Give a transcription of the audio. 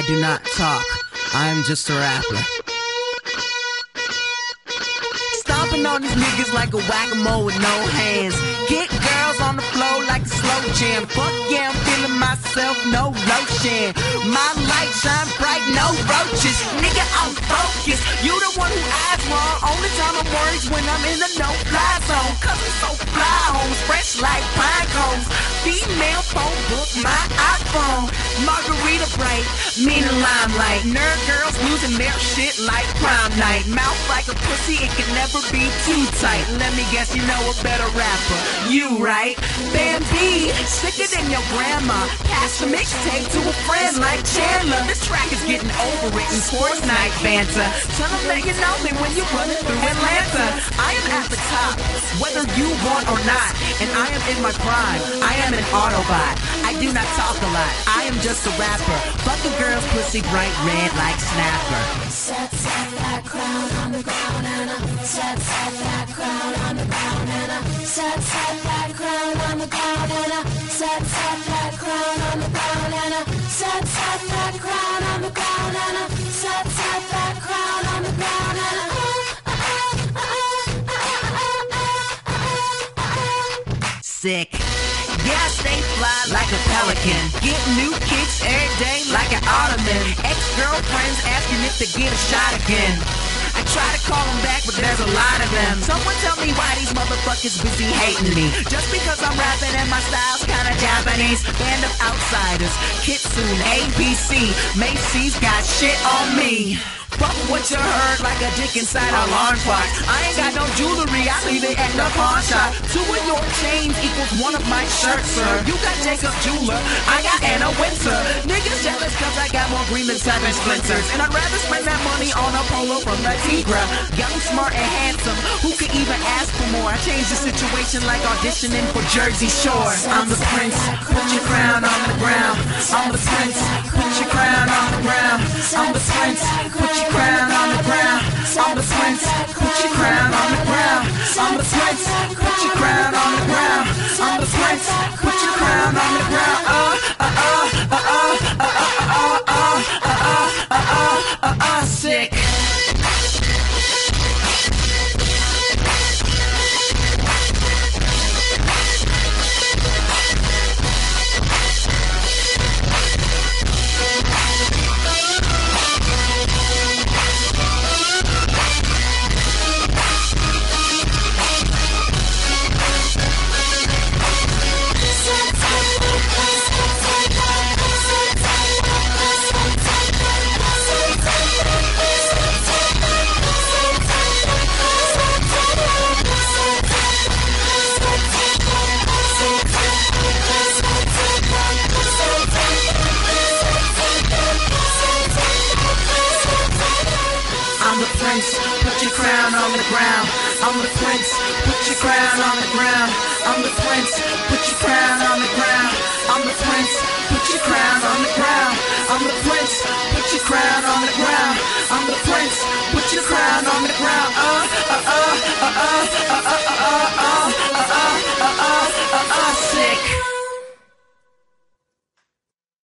I do not talk. I'm just a rapper. Stomping on these niggas like a whack-a-mole with no hands. Get girls on the floor like a slow jam. Fuck yeah, I'm feeling myself, no lotion. My light shine bright, no roaches. Nigga, I'm focused. You the one who acts wrong. Only time I'm worried when I'm in the no-fly zone. Cause I'm so fly, homes, fresh like pine cones. Female phone book, my iPhone. Margarita bright, mean limelight. Nerd girls losing their shit like prom night. Mouth like a pussy, it can never be too tight. Let me guess, you know a better rapper. You right? Bambi, sicker than your grandma. Pass the mixtape to a friend like Chandler. This track is getting overwritten. Sports night banter. Tell them that you know me when you're running through Atlanta. I am whether you want or not. And I am in my prime. I am an Autobot. I do not talk a lot. I am just a rapper. Fucking girls, pussy bright red like Snapper. Set, set that crown on the ground and a set, set that crown on the ground and a set, set that crown on the ground and a set, set that crown on the ground Sick. Yeah, stay fly like a pelican. Get new kicks every day like an ottoman. Ex-girlfriends asking if they get a shot again. I try to call them back, but there's a lot of them. Someone tell me why these motherfuckers busy hating me. Just because I'm rapping and my style's kinda Japanese. Band of outsiders, Kitsune, APC, Macy's got shit on me. Fuck what you heard like a dick inside a alarm clock. I ain't got no jewelry, I leave it at the pawn shop. Two of your chains equals one of my shirts, sir. You got Jacob Jeweler, I got Anna Wintour. Niggas jealous cause I got more green than seven splinters. And I'd rather spend that money on a polo from the Tigra. Young, smart, and handsome. Who could even ask for more? I changed the situation like auditioning for Jersey Shore. I'm the prince, put your crown on the ground. I'm the prince, put your crown on the ground. I'm the prince, put your I'm the prince, put your crown on the ground. I'm the prince, prince, put your crown on the ground. I'm the prince, put your crown on the ground. I'm the prince, put your crown on the ground. I'm the prince, put your crown on the ground.